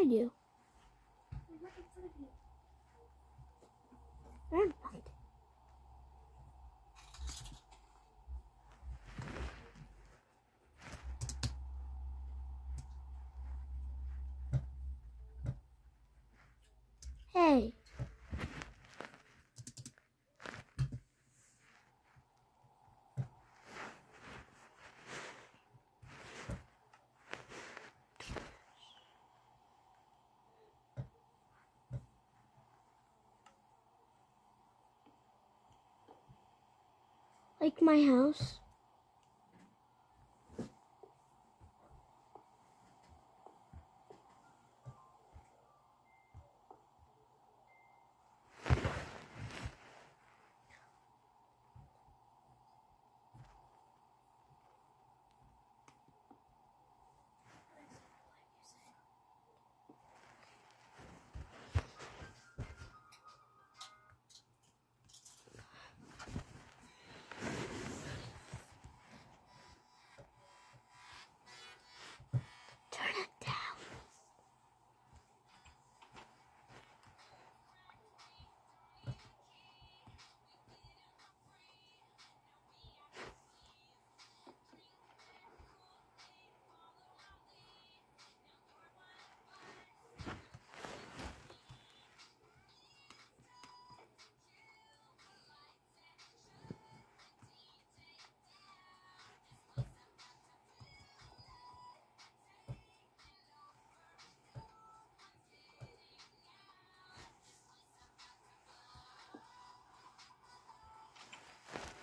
of you. Hey. Like my house.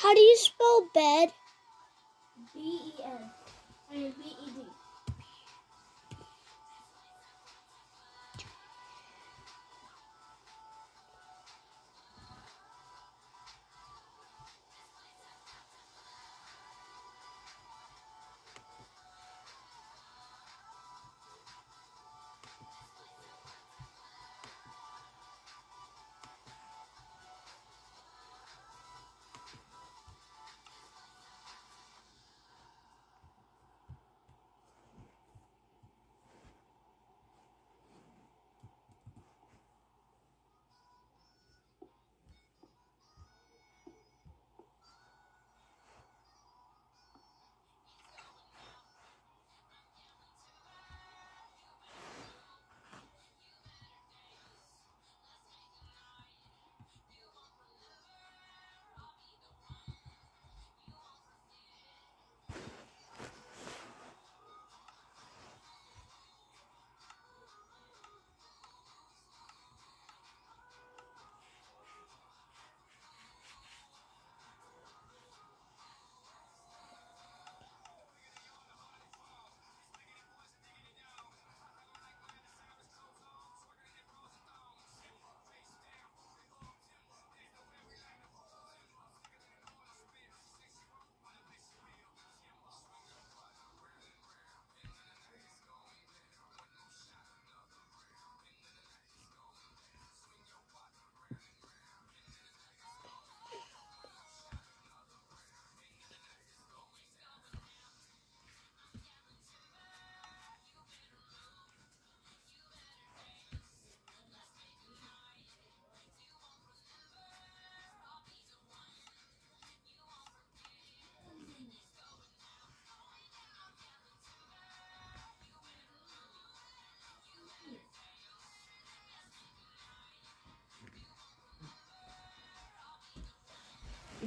How do you spell bed? B E N. I mean B E D.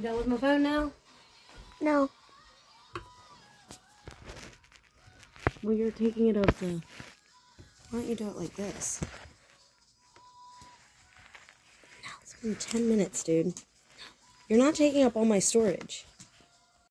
You done with my phone now? No. Well, you're taking it up the. Why don't you do it like this? No, it's been 10 minutes, dude. You're not taking up all my storage.